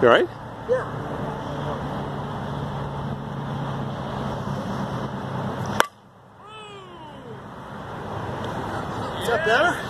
You alright? Yeah. Is that better?